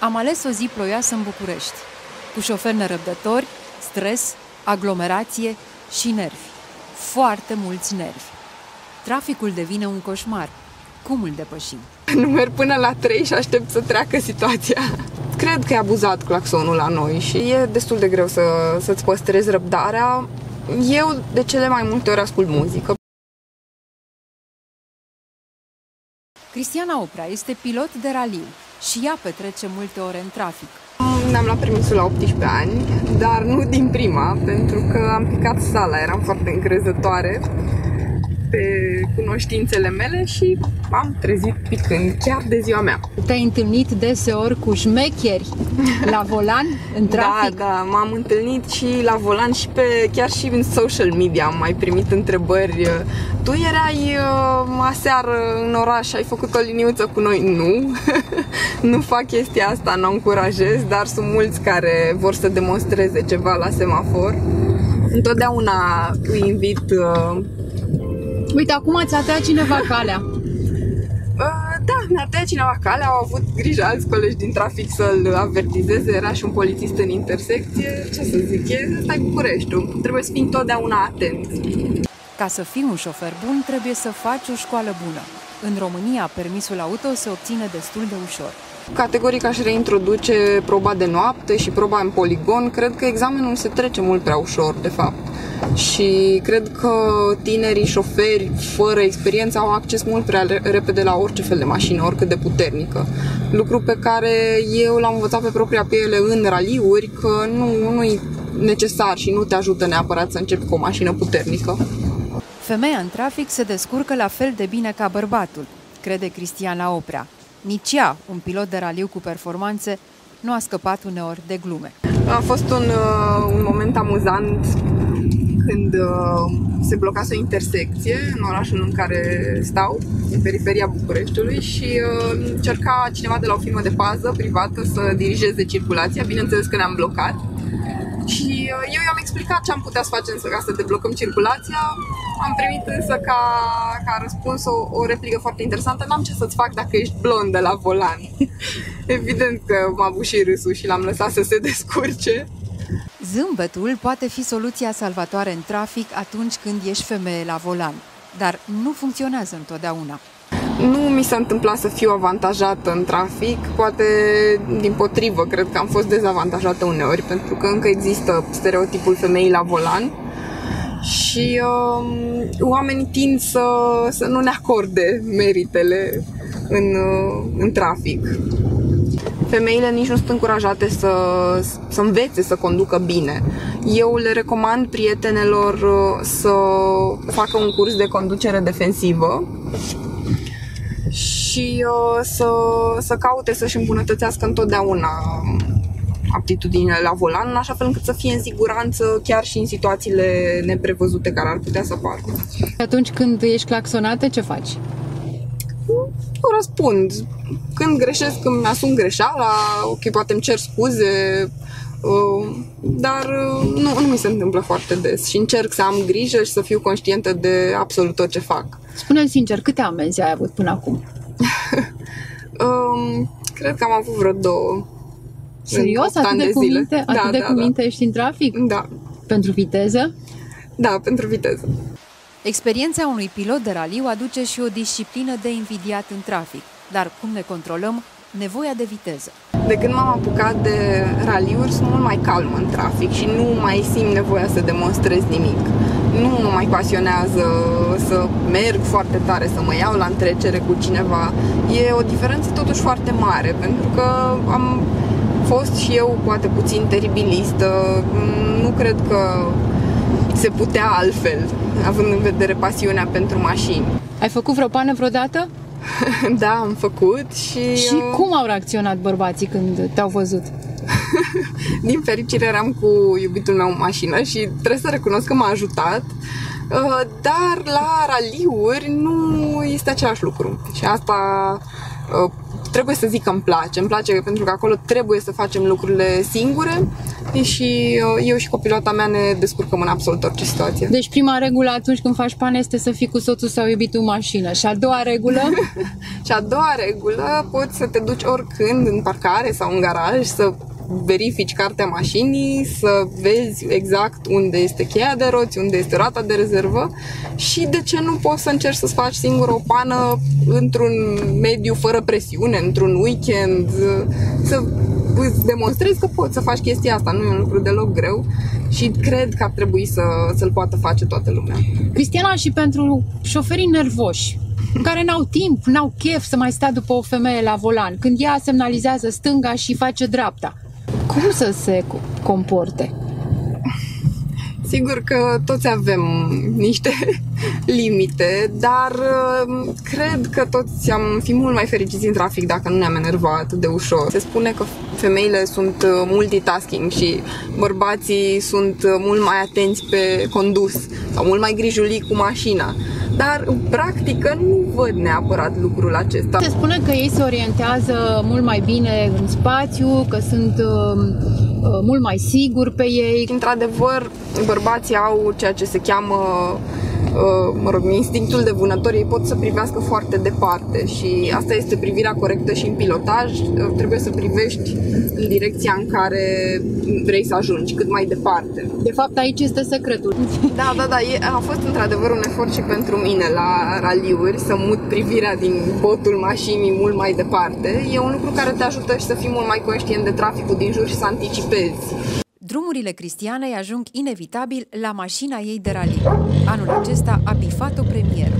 Am ales o zi ploioasă în București, cu șoferi nerăbdători, stres, aglomerație și nervi. Foarte mulți nervi. Traficul devine un coșmar. Cum îl depășim? Nu merg până la 3 și aștept să treacă situația. Cred că e abuzat claxonul la noi și e destul de greu să, să-ți păstrezi răbdarea. Eu de cele mai multe ori ascult muzică. Cristiana Oprea este pilot de raliu și ea petrece multe ore în trafic. Ne-am luat permisul la 18 ani, dar nu din prima, pentru că am picat sala, eram foarte încrezătoare pe cunoștințele mele și am trezit picând chiar de ziua mea. Te-ai întâlnit deseori cu șmecheri la volan, în Da, trafic? da, m-am întâlnit și la volan și pe, chiar și în social media am mai primit întrebări. Tu erai uh, aseară în oraș, ai făcut o liniuță cu noi? Nu, nu fac chestia asta, nu încurajez, dar sunt mulți care vor să demonstreze ceva la semafor. Întotdeauna îi invit uh, Uite, acum ți-a tăiat cineva calea. Uh, da, mi-a tăiat cineva calea, au avut grijă alți colegi din trafic să-l avertizeze, era și un polițist în intersecție, ce să zic, e, ăsta e Bucureștiul, trebuie să fii întotdeauna atent. Ca să fii un șofer bun, trebuie să faci o școală bună. În România, permisul auto se obține destul de ușor. Categoric aș reintroduce proba de noapte și proba în poligon, cred că examenul se trece mult prea ușor, de fapt. Și cred că tinerii șoferi fără experiență au acces mult prea re- repede la orice fel de mașină, oricât de puternică. Lucru pe care eu l-am învățat pe propria piele în raliuri, că nu, nu e necesar și nu te ajută neapărat să începi cu o mașină puternică. Femeia în trafic se descurcă la fel de bine ca bărbatul, crede Cristiana Oprea. Nici ea, un pilot de raliu cu performanțe, nu a scăpat uneori de glume. A fost un, uh, un moment amuzant când uh, se blocase o intersecție în orașul în care stau, în periferia Bucureștiului și uh, încerca cineva de la o firmă de pază privată să dirigeze circulația. Bineînțeles că ne-am blocat. Și uh, eu i-am explicat ce am putea să facem să, ca să deblocăm circulația. Am primit însă ca, ca răspuns o, o replică foarte interesantă. N-am ce să-ți fac dacă ești blondă la volan. Evident că m-a avut și râsul și l-am lăsat să se descurce. Zâmbetul poate fi soluția salvatoare în trafic atunci când ești femeie la volan, dar nu funcționează întotdeauna. Nu mi s-a întâmplat să fiu avantajată în trafic, poate din potrivă, cred că am fost dezavantajată uneori, pentru că încă există stereotipul femeii la volan și um, oamenii tind să, să nu ne acorde meritele în, uh, în trafic. Femeile nici nu sunt încurajate să, să învețe să conducă bine. Eu le recomand prietenelor uh, să facă un curs de conducere defensivă și uh, să, să caute să-și îmbunătățească întotdeauna aptitudinile la volan, în așa fel încât să fie în siguranță chiar și în situațiile neprevăzute care ar putea să apară. Atunci când ești claxonată, ce faci? Eu răspund. Când greșesc, când mi-asum greșeala, ok, poate îmi cer scuze, uh, dar uh, nu, nu mi se întâmplă foarte des și încerc să am grijă și să fiu conștientă de absolut tot ce fac. Spune-mi sincer, câte amenzi ai avut până acum? Um, cred că am avut vreo două. Serios? În opt Atât ani de, zile. cuminte, atât da, de da, cuminte ești în trafic? Da. da, Pentru viteză? da, pentru viteză. Experiența unui pilot de raliu aduce și o disciplină de invidiat în trafic. Dar cum ne controlăm nevoia de viteză? De când m-am apucat de raliuri, sunt mult mai calm în trafic și nu mai simt nevoia să demonstrez nimic. Nu mă mai pasionează să merg foarte tare, să mă iau la întrecere cu cineva. E o diferență totuși foarte mare, pentru că am fost și eu poate puțin teribilistă. Nu cred că se putea altfel, având în vedere pasiunea pentru mașini. Ai făcut vreo pană vreodată? Da, am făcut și... Și uh, cum au reacționat bărbații când te-au văzut? din fericire eram cu iubitul meu în mașină și trebuie să recunosc că m-a ajutat. Uh, Dar la raliuri nu este același lucru. Și asta uh, trebuie să zic că îmi place. Îmi place pentru că acolo trebuie să facem lucrurile singure și uh, eu și copilota mea ne descurcăm în absolut orice situație. Deci prima regulă atunci când faci pane este să fii cu soțul sau iubitul în mașină. Și a doua regulă? și a doua regulă, poți să te duci oricând în parcare sau în garaj să verifici cartea mașinii, să vezi exact unde este cheia de roți, unde este roata de rezervă și de ce nu poți să încerci să-ți faci singur o pană într-un mediu fără presiune, într-un weekend, să îți demonstrezi că poți să faci chestia asta, nu e un lucru deloc greu și cred că ar trebui să, să-l poată face toată lumea. Cristiana, și pentru șoferii nervoși, care n-au timp, n-au chef să mai stea după o femeie la volan, când ea semnalizează stânga și face dreapta cum să se comporte? Sigur că toți avem niște limite, dar uh, cred că toți am fi mult mai fericiți în trafic dacă nu ne-am enervat atât de ușor. Se spune că femeile sunt uh, multitasking și bărbații sunt uh, mult mai atenți pe condus sau mult mai grijulii cu mașina. Dar în practică nu văd neapărat lucrul acesta. Se spune că ei se orientează mult mai bine în spațiu, că sunt uh, uh, mult mai siguri pe ei. Într-adevăr, bărbații au ceea ce se cheamă Uh, mă rog, instinctul de vânător, ei pot să privească foarte departe și asta este privirea corectă și în pilotaj. Uh, trebuie să privești în direcția în care vrei să ajungi, cât mai departe. De fapt, aici este secretul. Da, da, da. E, a fost într-adevăr un efort și pentru mine la raliuri să mut privirea din botul mașinii mult mai departe. E un lucru care te ajută și să fii mult mai conștient de traficul din jur și să anticipezi. Drumurile Cristianei ajung inevitabil la mașina ei de raliu. Anul acesta a bifat o premieră.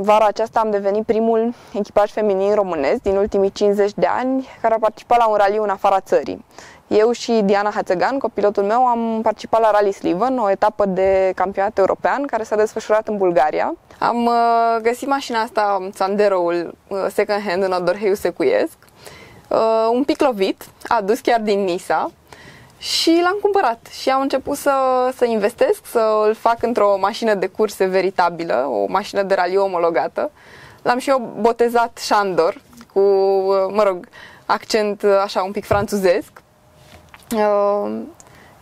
Vara aceasta am devenit primul echipaj feminin românesc din ultimii 50 de ani care a participat la un raliu în afara țării. Eu și Diana Hațegan, copilotul meu, am participat la Rally Sliven, o etapă de campionat european care s-a desfășurat în Bulgaria. Am uh, găsit mașina asta, Sandero-ul uh, second hand în Odorheiu Secuiesc, uh, un pic lovit, adus chiar din Nisa, și l-am cumpărat și am început să, să investesc, să îl fac într-o mașină de curse veritabilă, o mașină de raliu omologată. L-am și eu botezat Shandor, cu, mă rog, accent așa un pic franțuzesc. Uh,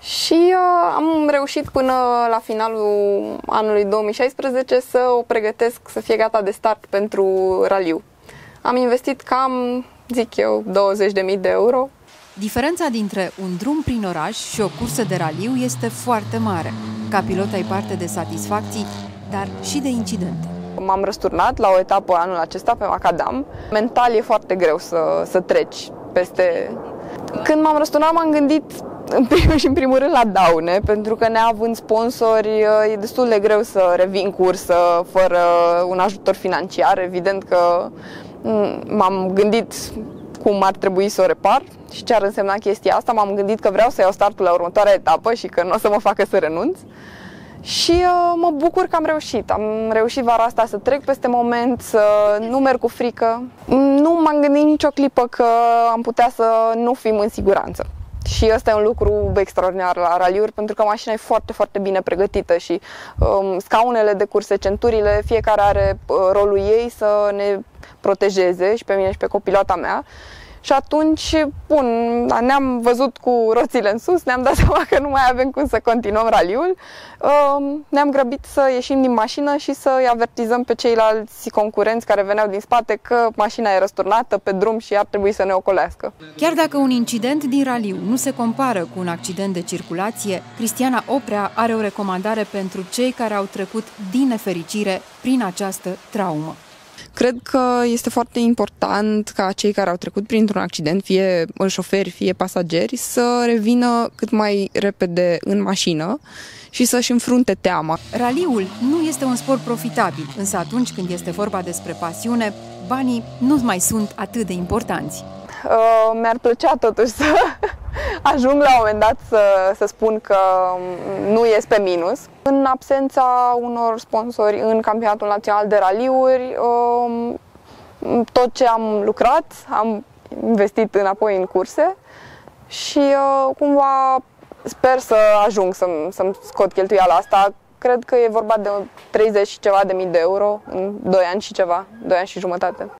și uh, am reușit până la finalul anului 2016 să o pregătesc să fie gata de start pentru raliu. Am investit cam, zic eu, 20.000 de euro Diferența dintre un drum prin oraș și o cursă de raliu este foarte mare. Ca pilot ai parte de satisfacții, dar și de incidente. M-am răsturnat la o etapă anul acesta pe Macadam. Mental e foarte greu să, să treci peste... Când m-am răsturnat m-am gândit în primul și în primul rând la daune, pentru că neavând sponsori e destul de greu să revin cursă fără un ajutor financiar. Evident că m-am gândit cum ar trebui să o repar și ce ar însemna chestia asta. M-am gândit că vreau să iau startul la următoarea etapă și că nu o să mă facă să renunț. Și uh, mă bucur că am reușit. Am reușit vara asta să trec peste moment, să nu merg cu frică. Nu m-am gândit nicio clipă că am putea să nu fim în siguranță. Și ăsta e un lucru extraordinar la raliuri, pentru că mașina e foarte, foarte bine pregătită și um, scaunele de curse, centurile, fiecare are uh, rolul ei să ne protejeze și pe mine și pe copilota mea. Și atunci, bun, ne-am văzut cu roțile în sus, ne-am dat seama că nu mai avem cum să continuăm raliul. Um, ne-am grăbit să ieșim din mașină și să îi avertizăm pe ceilalți concurenți care veneau din spate că mașina e răsturnată pe drum și ar trebui să ne ocolească. Chiar dacă un incident din raliu nu se compară cu un accident de circulație, Cristiana Oprea are o recomandare pentru cei care au trecut din nefericire prin această traumă. Cred că este foarte important ca cei care au trecut printr-un accident, fie șoferi, fie pasageri, să revină cât mai repede în mașină și să-și înfrunte teama. Raliul nu este un sport profitabil, însă atunci când este vorba despre pasiune, banii nu mai sunt atât de importanți. Uh, mi-ar plăcea totuși să ajung la un moment dat să, să spun că nu ies pe minus. În absența unor sponsori în campionatul național de raliuri, um, tot ce am lucrat, am investit înapoi în curse și uh, cumva sper să ajung să-mi, să scot cheltuiala asta. Cred că e vorba de 30 și ceva de mii de euro în 2 ani și ceva, 2 ani și jumătate.